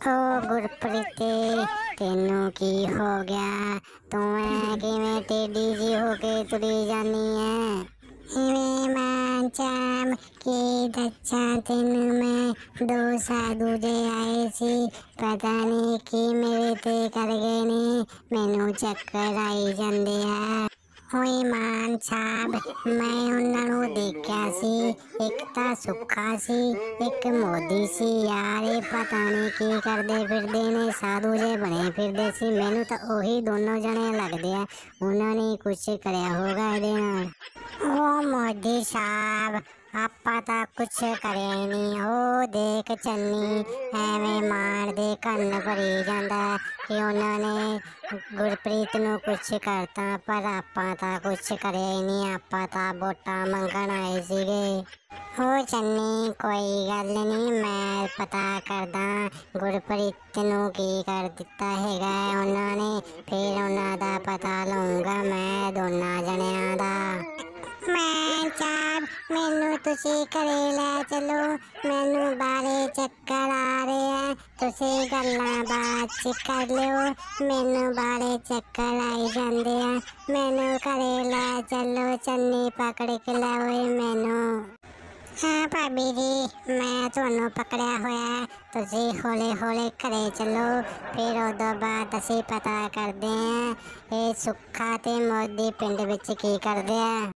ओ गुरप्रीत तेनू की हो गया। तू है कि टेडी जी होके तुरी जानी है। मैं मानचाम कि दच्छा तेनू मैं दो साधु जे आए सी। पता नहीं कि मेरे ते कर गए ने मैनू चक्कर आई जाते है। ओए ਹੋਏ ਮਾਨ ਸਾਹਿਬ ਮੈਂ ਉਹਨਾਂ ਨੂੰ ਦੇਖਿਆ ਸੀ ਇੱਕ ਤਾਂ ਸੁੱਖਾ ਸੀ ਇੱਕ ਮੋਦੀ ਸੀ ਯਾਰ ਇਹ ਪਤਾ ਨਹੀਂ ਕੀ ਕਰਦੇ ਫਿਰਦੇ ਨੇ ਸਾਧੂ ਜੇ ਬਣੇ ਫਿਰਦੇ ਸੀ ਮੈਨੂੰ ਤਾਂ ਉਹੀ ਦੋਨੋਂ ਜਣੇ ਲੱਗਦੇ ਆ ਉਹਨਾਂ ਨੇ ਕੁਝ ਕਰਿਆ ਹੋਗਾ ਇਹਦੇ ਨਾਲ ਉਹ ਮੋਦੀ ਸਾਹਿਬ ਆਪਾਂ ਤਾਂ ਕੁਛ ਕਰਿਆ ਹੀ ਨਹੀਂ ਉਹ ਦੇਖ ਚੰਨੀ, ਐਵੇਂ ਮਾਰ ਕੰਨ ਭਰੀ ਜਾਂਦਾ ਕਿ ਉਹਨਾਂ ਨੇ ਗੁਰਪ੍ਰੀਤ ਨੂੰ ਕੁਛ ਕਰਤਾ, ਪਰ ਆਪਾਂ ਤਾਂ ਕੁਛ ਕਰਿਆ ਹੀ ਨਹੀਂ ਆਪਾਂ ਤਾਂ ਵੋਟਾਂ ਮੰਗਣ ਆਏ ਸੀਗੇ। ਹੋ ਚੰਨੀ, ਕੋਈ ਗੱਲ ਨਹੀਂ ਮੈਂ ਪਤਾ ਕਰਦਾ ਗੁਰਪ੍ਰੀਤ ਨੂੰ ਕੀ ਕਰ ਦਿੱਤਾ ਹੈਗਾ ਉਹਨਾਂ ਨੇ ਫਿਰ ਉਹਨਾਂ ਦਾ ਪਤਾ ਲਵਾਂਗਾ ਮੈਂ ਦੋਨਾਂ ਜਣਿਆਂ ਦਾ। ਮੈਨੂੰ ਤੁਸੀਂ ਘਰੇ ਲੈ ਚਲੋ ਮੈਨੂੰ ਬਾਰੇ ਚੱਕਰ ਆ ਰਹੇ ਆ ਤੁਸੀਂ ਗੱਲਾਂ ਬਾਤ ਚ ਕਰ ਲਿਓ ਮੈਨੂੰ ਬਾਰੇ ਚੱਕਰ ਆਈ ਜਾਂਦੇ ਆ ਮੈਨੂੰ ਘਰੇ ਲੈ ਚਲੋ ਚੰਨੀ ਪਕੜ ਕੇ ਲਿਆਓ ਮੈਨੂੰ ਹਾਂ ਭਾਬੀ ਜੀ ਮੈਂ ਤੁਹਾਨੂੰ ਪਕੜਿਆ ਹੋਇਆ ਹੈ। ਤੁਸੀਂ ਹੌਲੇ ਹੌਲੇ ਘਰੇ ਚੱਲੋ ਫਿਰ ਉਦੋਂ ਬਾਅਦ ਅਸੀਂ ਪਤਾ ਕਰਦੇ ਹਾਂ ਇਹ ਸੁੱਖਾ ਤੇ ਮੋਦੀ ਪਿੰਡ ਵਿੱਚ ਕੀ ਕਰਦੇ ਆ